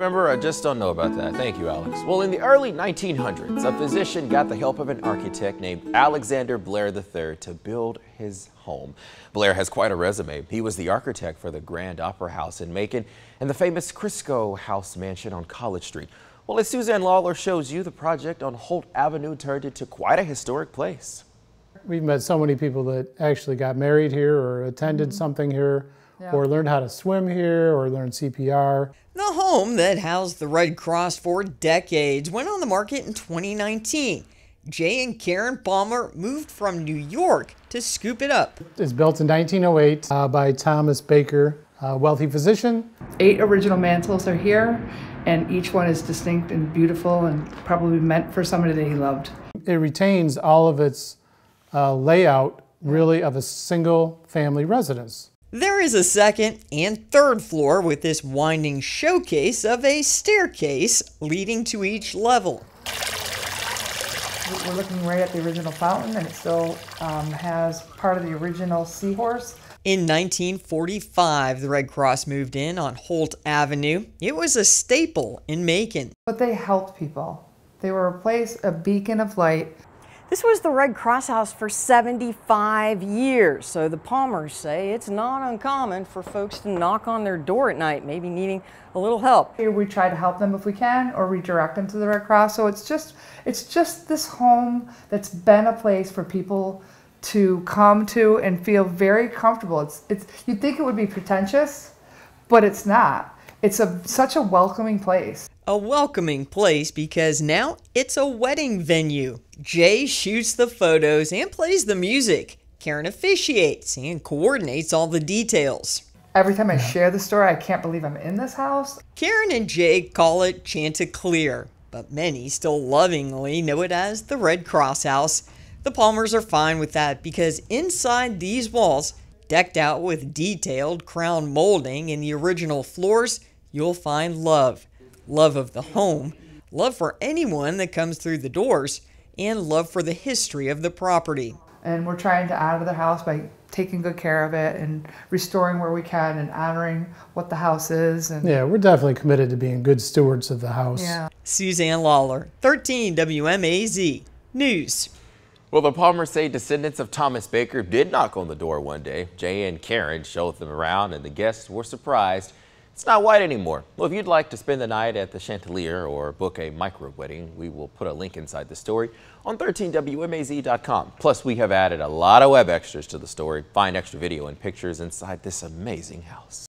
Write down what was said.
Remember, I just don't know about that. Thank you, Alex. Well, in the early 1900s, a physician got the help of an architect named Alexander Blair III to build his home. Blair has quite a resume. He was the architect for the Grand Opera House in Macon and the famous Crisco House Mansion on College Street. Well, as Suzanne Lawler shows you, the project on Holt Avenue turned into quite a historic place. We've met so many people that actually got married here or attended mm -hmm. something here yeah. or learned how to swim here or learned CPR. The home that housed the Red Cross for decades went on the market in 2019. Jay and Karen Palmer moved from New York to scoop it up. It's built in 1908 uh, by Thomas Baker, a wealthy physician. Eight original mantels are here, and each one is distinct and beautiful and probably meant for somebody that he loved. It retains all of its uh, layout really of a single family residence. There is a second and third floor with this winding showcase of a staircase leading to each level. We're looking right at the original fountain and it still um, has part of the original seahorse. In 1945, the Red Cross moved in on Holt Avenue. It was a staple in Macon. But they helped people. They were a place, a beacon of light this was the Red Cross House for 75 years, so the Palmers say it's not uncommon for folks to knock on their door at night, maybe needing a little help. Here We try to help them if we can or redirect them to the Red Cross. So it's just it's just this home that's been a place for people to come to and feel very comfortable. It's it's you'd think it would be pretentious, but it's not. It's a such a welcoming place a welcoming place because now it's a wedding venue. Jay shoots the photos and plays the music. Karen officiates and coordinates all the details. Every time I share the story, I can't believe I'm in this house. Karen and Jay call it Chanticleer, but many still lovingly know it as the Red Cross House. The Palmers are fine with that because inside these walls, decked out with detailed crown molding in the original floors, you'll find love love of the home, love for anyone that comes through the doors, and love for the history of the property. And we're trying to add to the house by taking good care of it and restoring where we can and honoring what the house is. And yeah, we're definitely committed to being good stewards of the house. Yeah. Suzanne Lawler, 13 WMAZ News. Well, the Palmers say descendants of Thomas Baker did knock on the door one day. Jay and Karen showed them around, and the guests were surprised it's not white anymore. Well, if you'd like to spend the night at the Chanticleer or book a micro wedding, we will put a link inside the story on 13WMAZ.com. Plus, we have added a lot of web extras to the story. Find extra video and pictures inside this amazing house.